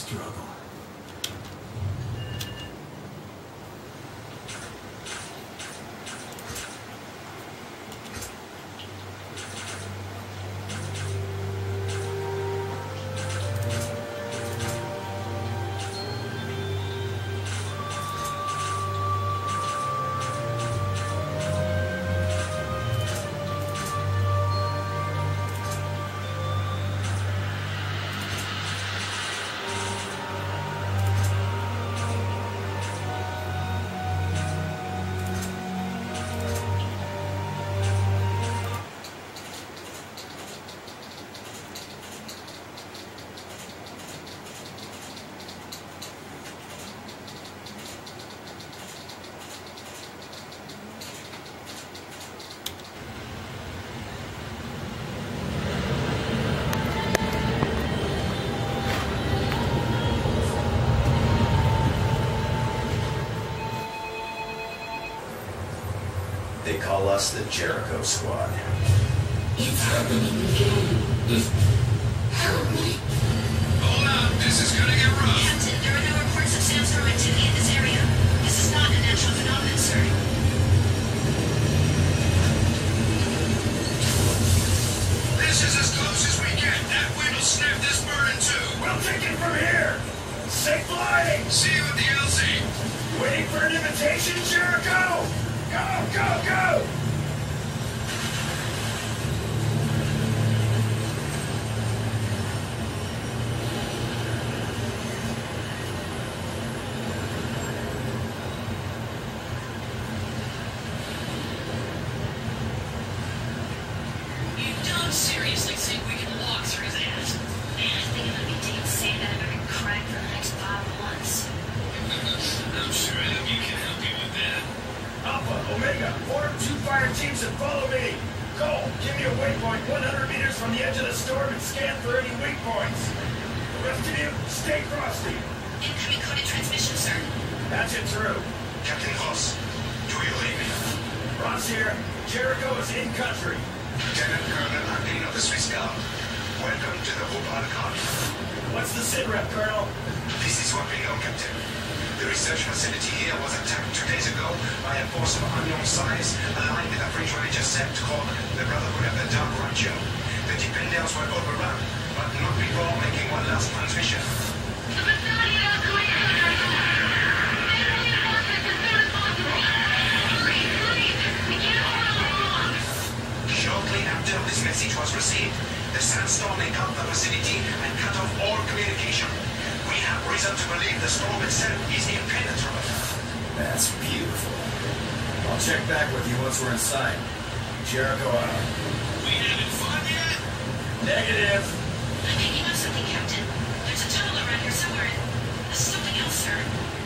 struggle. Call us the Jericho Squad. It's happening again. Help me. Hold on, this is gonna get rough. Captain, there are no reports of sandstorm activity in this area. This is not a natural phenomenon, sir. This is as close as we get. That wind will snap this bird in two. We'll take it from here. Safe flying. See you at the LZ. Waiting for an invitation, Jericho. Go, go, go. You don't seriously think we can walk through that? I think it would be deep sea that I've ever cracked for the next five months. I'm sure Abby can help you with that. Alpha, Omega, form two fire teams and follow me. Cole, give me a waypoint 100 meters from the edge of the storm and scan for any weak points. The rest of you, stay frosty. Incoming coded transmission, sir. Patch it through. Captain Ross, do you read me? Ross here. Jericho is in country. Lieutenant Colonel Arlene of the Swiss Guard. Welcome to the Hobart What's the sit rep, Colonel? This is what we know, Captain. The research facility here was attacked two days ago by a force of unknown size aligned with a French religious sect called the Brotherhood of the Dark Rancho. The dependents were overrun, but not before making one last transmission. I'll check back with you once we're inside. Jericho out. We having fun yet? Negative. I'm picking up something, Captain. There's a tunnel around here somewhere. There's something else, sir.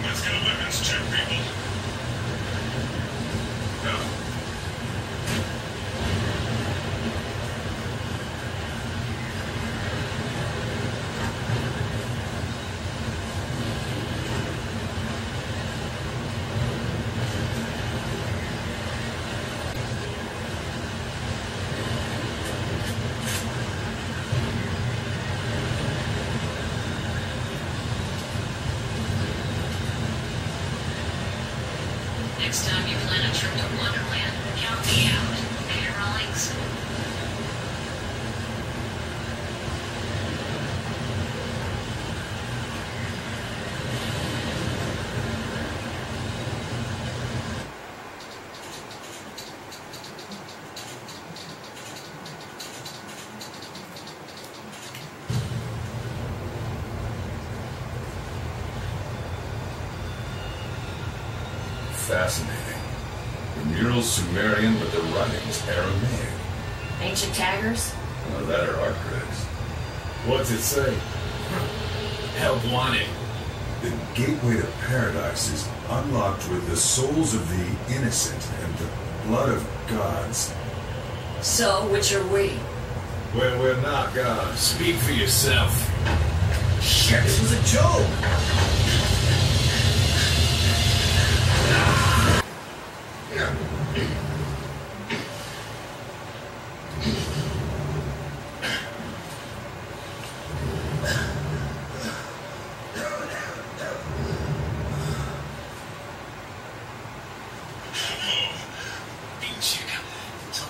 Let's get a weapons check, people. No. Next time you plan a trip to Wonderland, count me out. Peter Rawlings. Fascinating. The mural's Sumerian, but the writing's Aramaic. Ancient taggers? Now that are architects. What's it say? Help wanted. The gateway to paradise is unlocked with the souls of the innocent and the blood of gods. So, which are we? Well, we're not gods. Speak for yourself. Shit, this was a joke. Tell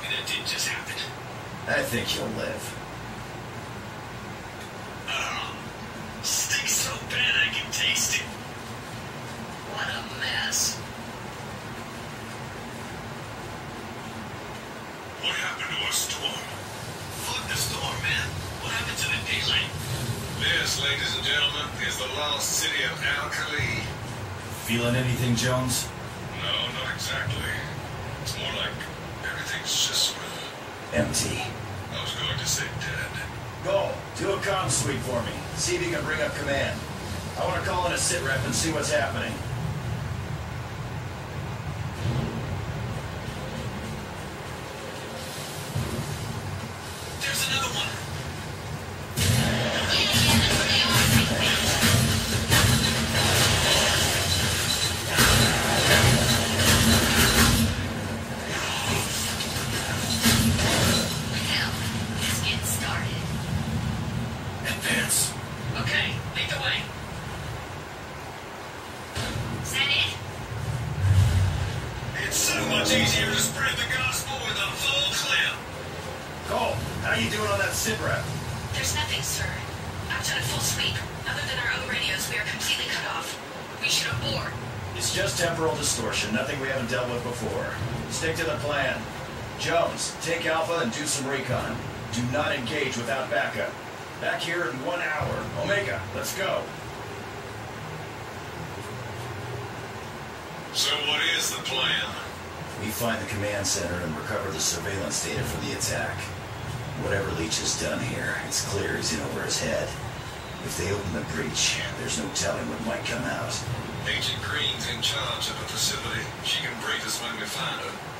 me that didn't just happen. I think you'll live. What happened to our storm? Fuck the storm, man. What happened to the daylight? This, ladies and gentlemen, is the lost city of Al-Khali. Feeling anything, Jones? No, not exactly. It's more like everything's just sort of, Empty. I was going to say dead. Go. Do a comm sweep for me. See if you can bring up command. I want to call in a sit rep and see what's happening. Cole, how you doing on that sit rep? There's nothing, sir. I've done a full sweep. Other than our own radios, we are completely cut off. We should abort. It's just temporal distortion, nothing we haven't dealt with before. Stick to the plan. Jones, take Alpha and do some recon. Do not engage without backup. Back here in one hour. Omega, let's go. So what is the plan? We find the command center and recover the surveillance data for the attack. Whatever Leach has done here, it's clear he's in over his head. If they open the breach, there's no telling what might come out. Agent Green's in charge of the facility. She can brief us when we find her.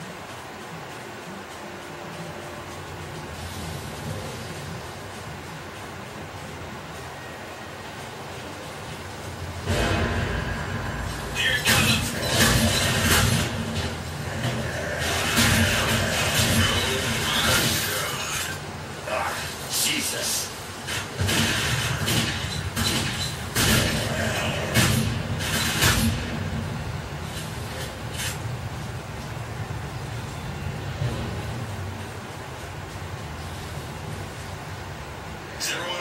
Is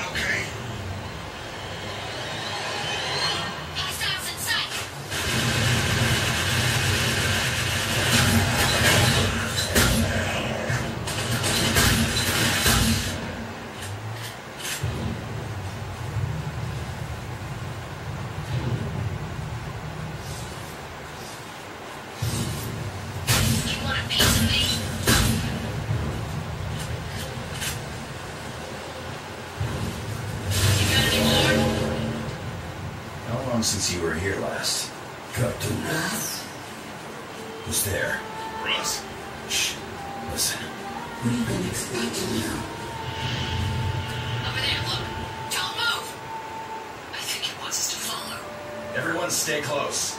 long since you were here last? Captain Ross, Who's there? Russ? Shh. Listen. we've been expecting you. Over there, look. Don't move. I think he wants us to follow. Everyone stay close.